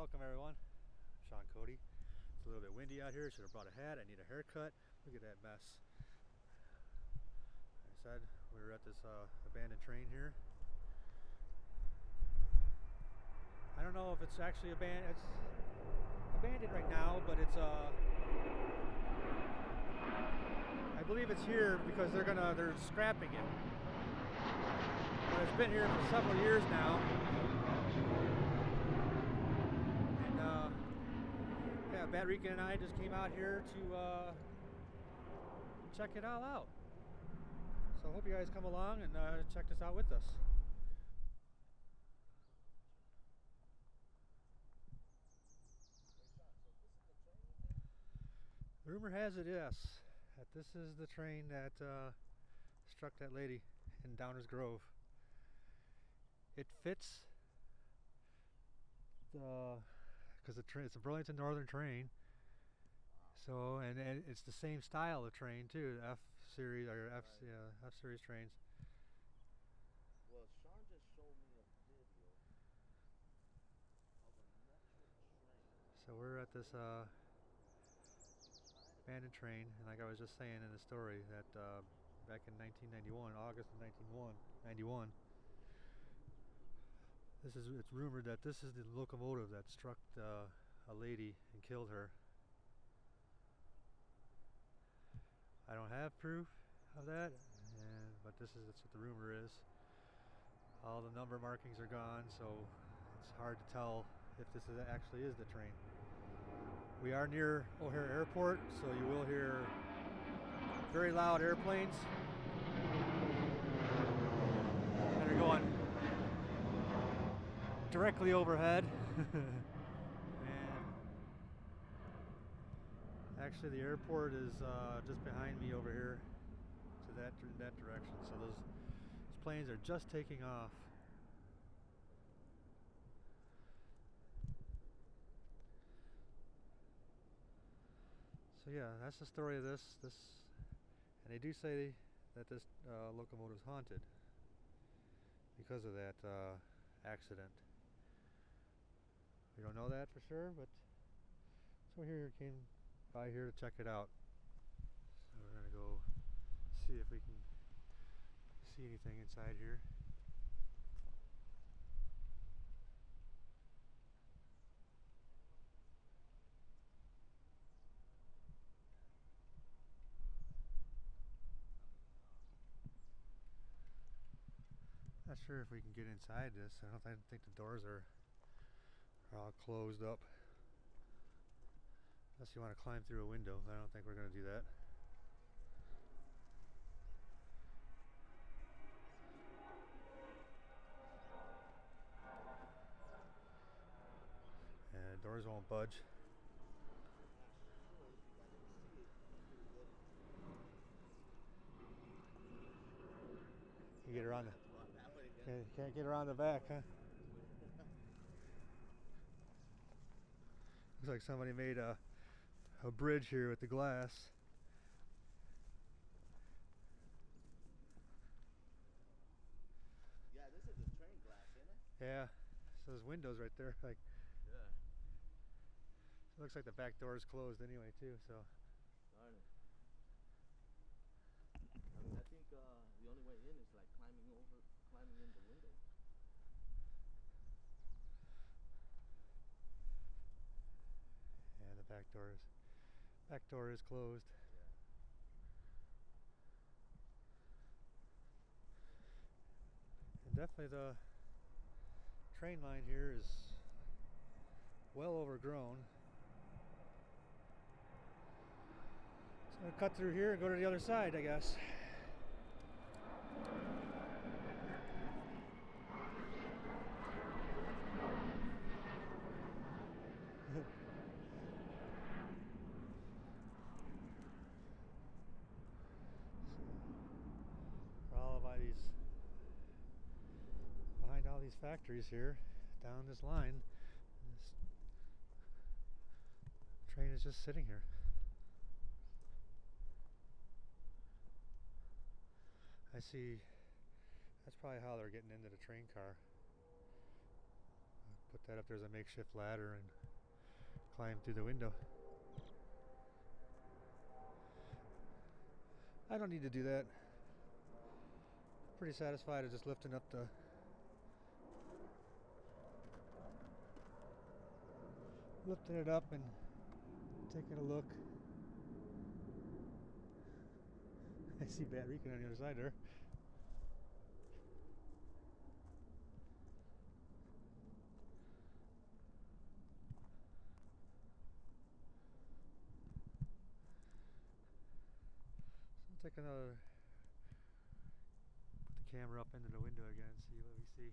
welcome everyone. Shawn Kodi. It's a little bit windy out here. Should have brought a hat. I need a haircut. Look at that mess. Like I said, we were at this uh, abandoned train here. I don't know if it's actually abandoned. It's abandoned right now, but it's uh, I believe it's here because they're gonna they're scrapping it. But it's been here for several years now. And Batrican and I just came out here to uh, check it all out. So I hope you guys come along and uh, check this out with us. Rumor has it, yes, that this is the train that uh, struck that lady in Downers Grove. It fits the because it's a Burlington Northern train. So and, and it's the same style of train too, F series or F Right. yeah F series trains. Well, Shawn just showed me a video of a train. So we're at this uh, abandoned train, and like I was just saying in the story, that uh, back in 1991, August of 1991, this is it's rumored that this is the locomotive that struck uh, a lady and killed her. I don't have proof of that, and but this is that's what the rumor is. All the number markings are gone, so it's hard to tell if this is actually is the train. We are near O'Hare Airport, so you will hear very loud airplanes that are going directly overhead. actually, the airport is uh, just behind me over here to that that direction. So those, those planes are just taking off. So yeah, that's the story of this. This, and they do say that this uh, locomotive is haunted because of that uh, accident. We don't know that for sure, but so here came by here to check it out. So we're gonna go see if we can see anything inside here. Not sure if we can get inside this. I don't, I think the doors are, are all closed up. Unless you want to climb through a window. I don't think we're going to do that. And doors won't budge. You get around the can't, can't get around the back, huh? Looks like somebody made a a bridge here with the glass. Yeah, this is the train glass, isn't it? Yeah, so those windows right there, like Yeah. it looks like the back door is closed anyway too. So Darn it. I mean, I think uh, the only way in is like climbing over, climbing in the window. yeah, the back door is back door is closed. Yeah. And definitely the train line here is well overgrown. So I'm gonna cut through here and go to the other side, I guess. We're all by these behind all these factories here down this line this train is just sitting here I see that's probably how they're getting into the train car put that up there as a makeshift ladder and climb through the window. I don't need to do that. Pretty satisfied of just lifting up the lifting it up and taking a look. I see Batrican on the other side there. So take another put the camera up into the window again, see what we see.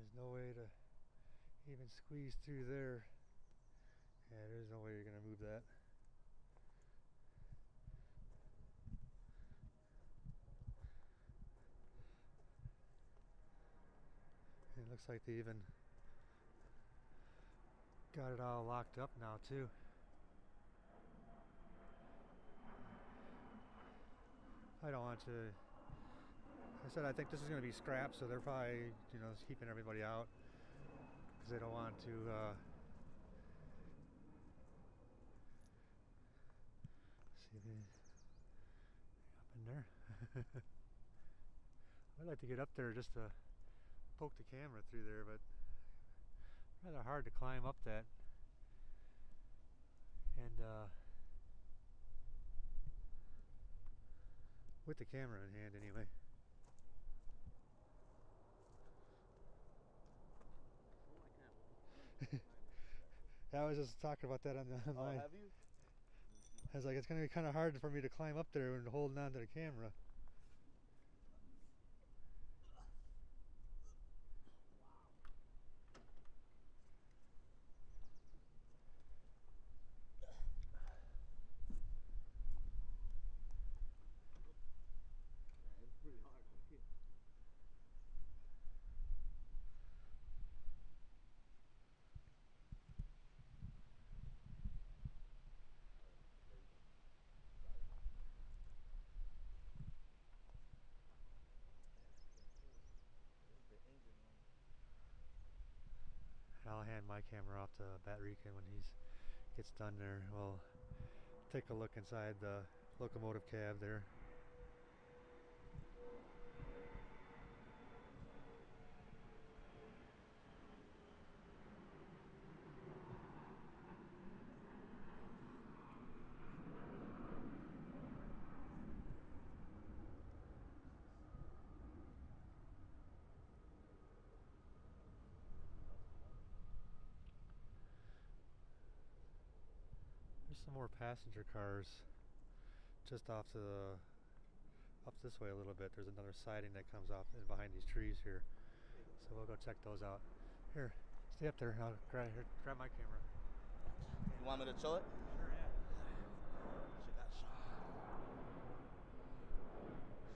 There's no way to squeeze through there. Yeah, there's no way you're gonna move that. It looks like they even got it all locked up now too. I don't want to I said I think this is going to be scrapped, so they're probably, you know, keeping everybody out because they don't want to. Uh, see the up in there. I'd like to get up there just to poke the camera through there, but rather hard to climb up that. And uh, with the camera in hand, anyway. Yeah, I was just talking about that on the Oh, online. have you? I was like, it's gonna be kind of hard for me to climb up there and holding on to the camera. Yeah, it's pretty hard. up here. The engine room. I'll hand my camera off to Bat when he's gets done there. We'll take a look inside the locomotive cab there. Some more passenger cars just off to the up this way a little bit. There's another siding that comes off in behind these trees here. So we'll go check those out. Here, stay up there. I'll grab here, grab my camera. You want me to show it? Sure, yeah. Check out Shawn.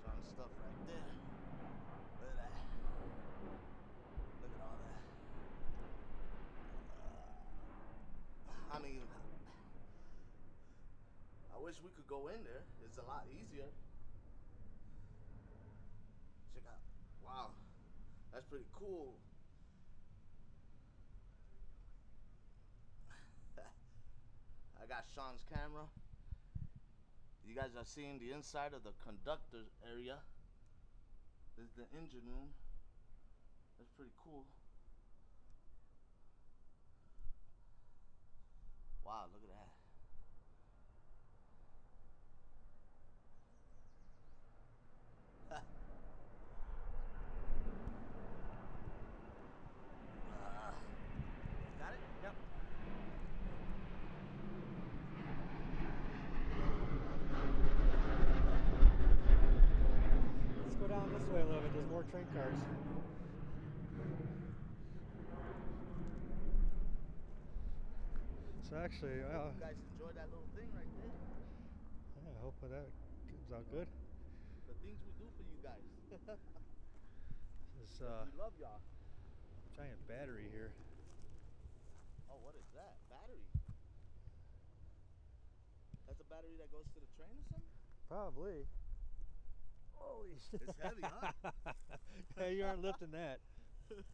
Shawn's stuff right there. Look at that. Look at all that. Uh, I mean, wish we could go in there. It's a lot easier. Check out. Wow. That's pretty cool. I got Shawn's camera. You guys are seeing the inside of the conductor's area. This is the engine room. That's pretty cool. Wow, look at that. Ah. got it? Yep. Let's go down this way a little bit. There's more train cars. So actually, well, You guys enjoy that little thing right there. yeah, hopefully that comes out good. The things we do for you guys. This uh, we love y'all. giant battery here. Oh, what is that? Battery. That's a battery that goes to the train or something? Probably. Holy shit. It's heavy, huh? yeah, you aren't lifting that.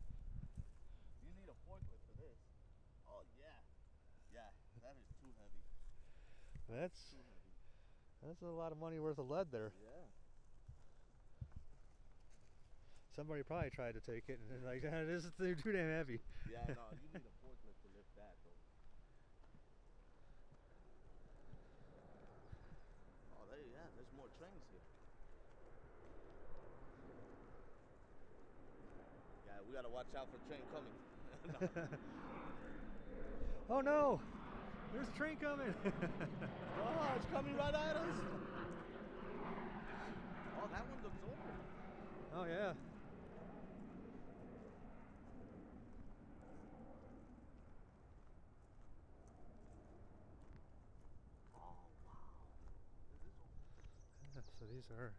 You need a forklift for this. Oh yeah. Yeah, that is too heavy. That's Too heavy. that's a lot of money worth of lead there. Yeah. Somebody probably tried to take it and they're like, "Ah, this is too too damn heavy. Yeah, no, you need a forklift to lift that though. Oh, there, yeah, there's more trains here. Yeah, we gotta watch out for train coming. No. oh no! There's a train coming. Oh, it's coming right at us. Oh, that one looks open. oh yeah. Oh, wow. Is this open? Yeah, so these are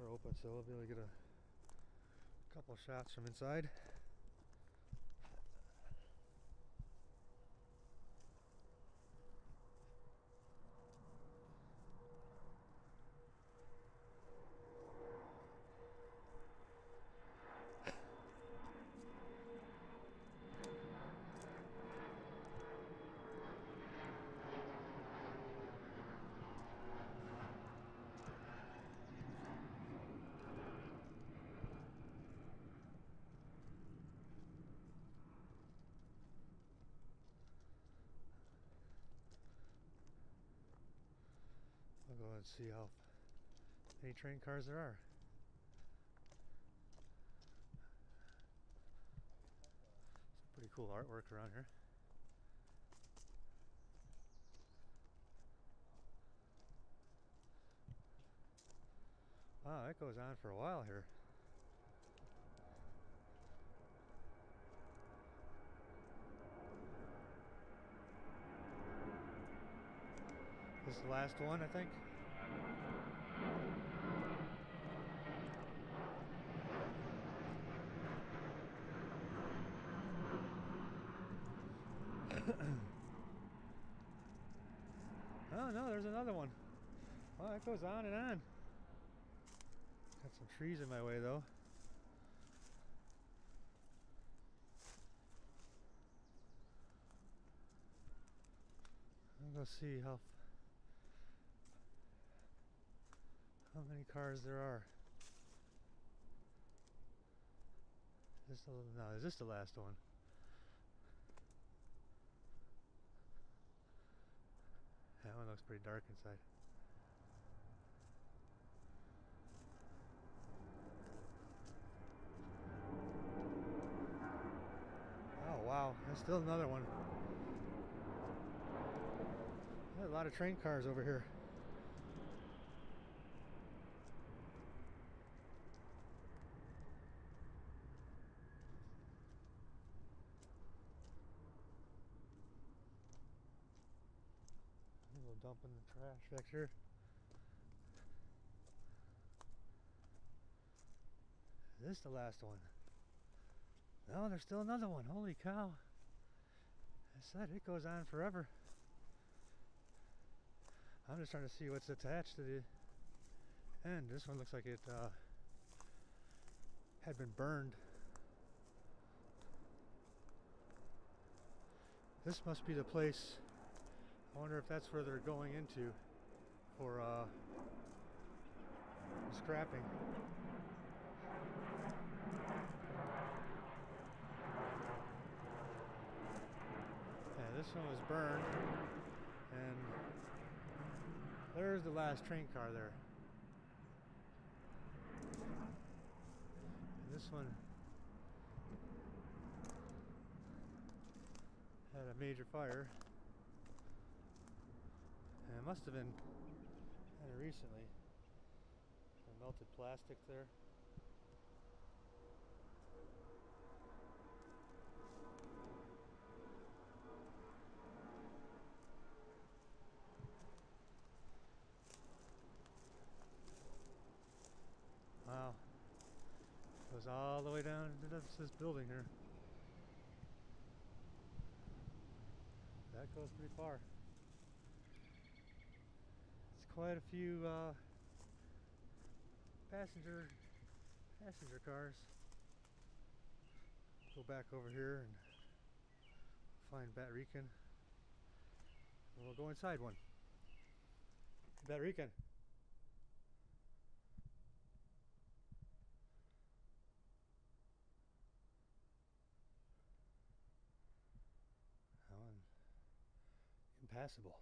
are open, so we'll be able to get a couple shots from inside. I'll go and see how many train cars there are. Some pretty cool artwork around here. Wow, that goes on for a while here. This is the last one, I think. oh no, there's another one. Well, it goes on and on. Got some trees in my way though. I'll go see how how many cars there are. Is this the, no, is this the last one? That one looks pretty dark inside. Oh wow, there's still another one. A lot of train cars over here. In the trash Victor. here. Is this the last one? No, there's still another one. Holy cow. I said it goes on forever. I'm just trying to see what's attached to the end. This one looks like it uh, had been burned. This must be the place. I wonder if that's where they're going into for uh, scrapping. Yeah, this one was burned, and there's the last train car there. And this one had a major fire. It must have been kind of recently. The melted plastic there. Wow. Goes all the way down into this building here. That goes pretty far. Quite a few uh, passenger passenger cars. Go back over here and find Batrican. And we'll go inside one. Batrican. That one impassable.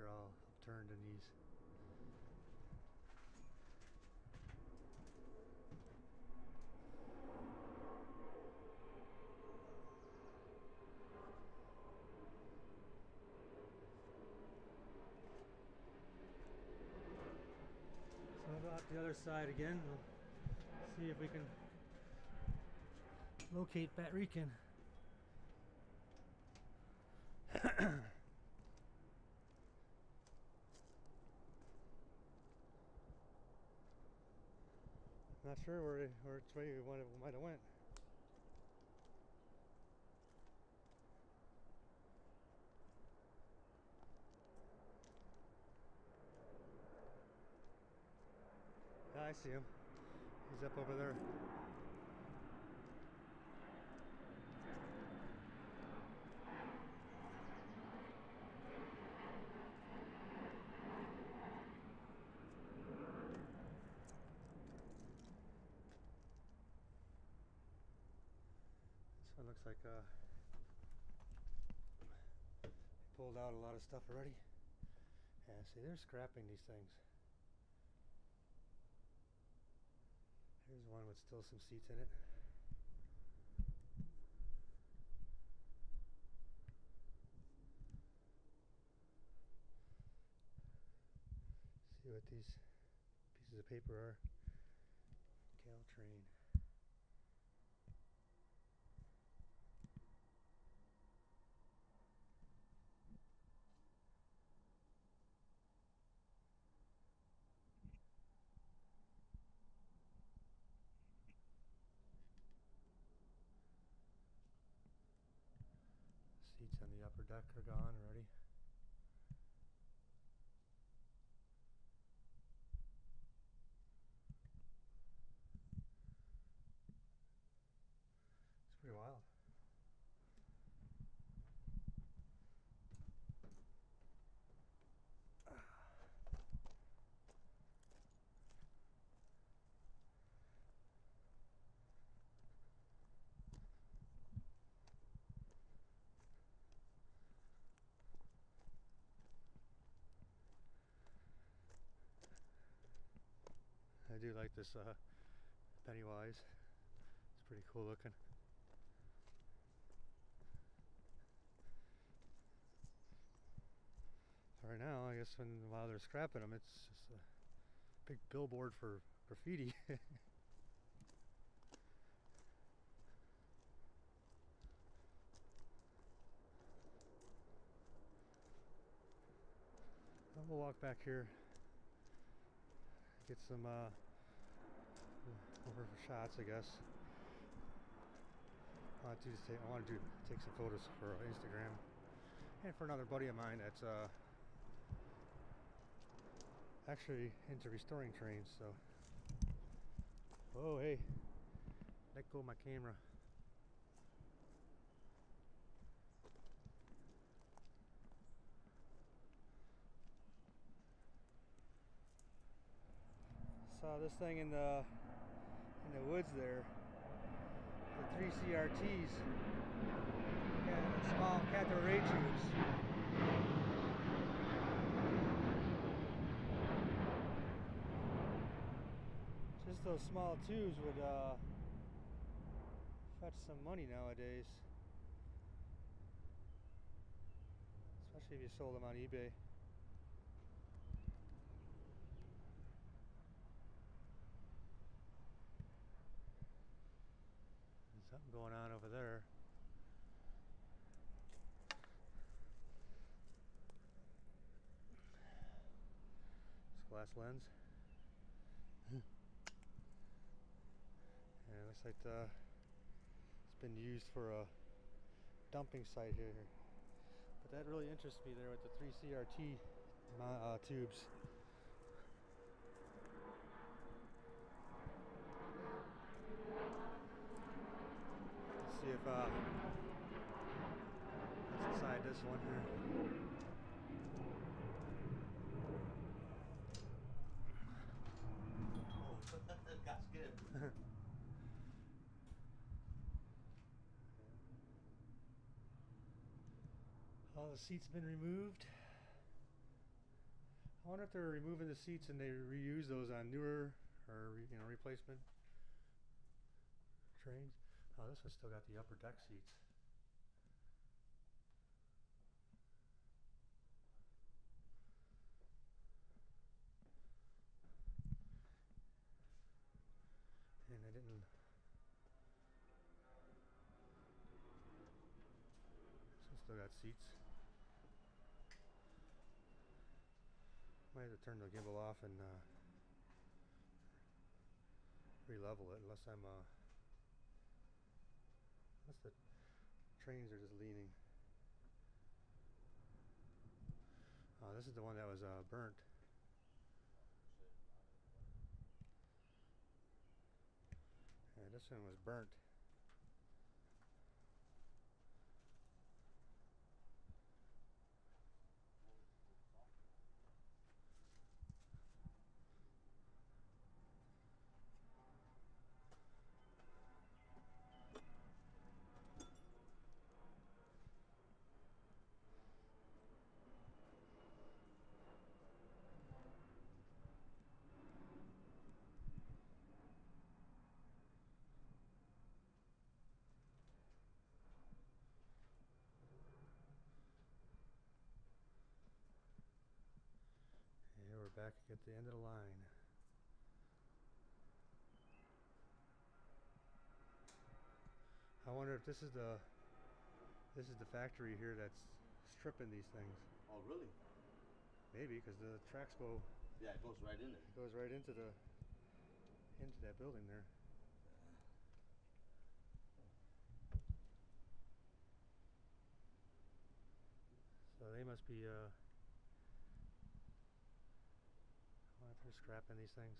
All the seats are all upturned in these. So we'll go out the other side again. We'll see if we can locate Batrican. Not sure where where which way we might have, might have went. I see him. He's up over there. Looks like uh, pulled out a lot of stuff already. Yeah, see, they're scrapping these things. Here's one with still some seats in it. See what these pieces of paper are. Caltrain. Seats on the like this uh, Pennywise. It's pretty cool looking. Right now, I guess when while they're scrapping them, it's just a big billboard for graffiti. we'll walk back here get some uh, for shots, I guess. I want to take, I want to do take some photos for Instagram and for another buddy of mine that's uh, actually into restoring trains. So, oh hey, let go of my camera. saw this thing in the in the woods there. The three CRTs. Yeah, small tubes. Just those small tubes would uh, fetch some money nowadays. Especially if you sold them on eBay. There's something going on over there. Glass lens. and it looks like uh, it's been used for a dumping site here. But that really interests me there with the three CRT uh, tubes. Let's see if uh, inside this one here. Got scared. The seats been removed. I wonder if they're removing the seats and they reuse those on newer or you know replacement trains. Oh, this one's still got the upper deck seats. And I didn't. This one still got seats. Might have to turn the gimbal off and uh, re-level it unless I'm uh, unless the trains are just leaning. Oh, this is the one that was uh, burnt. Yeah, this one was burnt. Back at the end of the line. I wonder if this is the this is the factory here that's stripping these things. Oh, really? Maybe because the tracks go Yeah, it goes right in there. It goes right into the into that building there. So they must be uh I wonder if they're scrapping these things.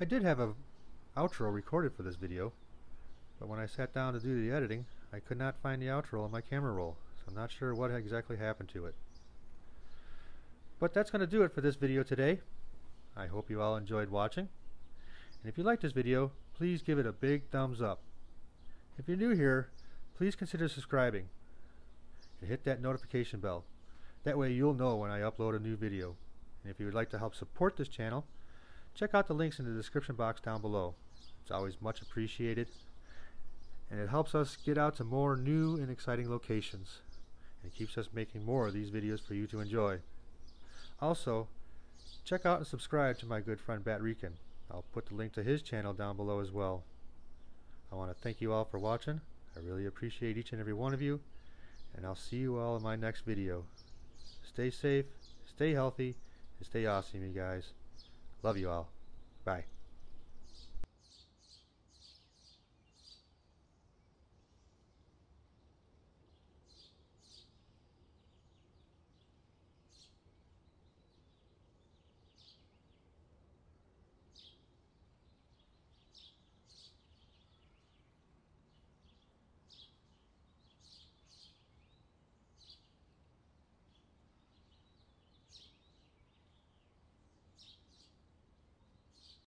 I did have a outro recorded for this video, but when I sat down to do the editing, I could not find the outro on my camera roll, so I'm not sure what exactly happened to it. But that's going to do it for this video today. I hope you all enjoyed watching. And if you liked this video, please give it a big thumbs up. If you're new here, please consider subscribing and hit that notification bell. That way you'll know when I upload a new video. And if you would like to help support this channel, check out the links in the description box down below. It's always much appreciated and it helps us get out to more new and exciting locations and keeps us making more of these videos for you to enjoy. Also, check out and subscribe to my good friend Batrican. I'll put the link to his channel down below as well. I want to thank you all for watching. I really appreciate each and every one of you and I'll see you all in my next video. Stay safe, stay healthy, and stay awesome you guys. Love you all. Bye.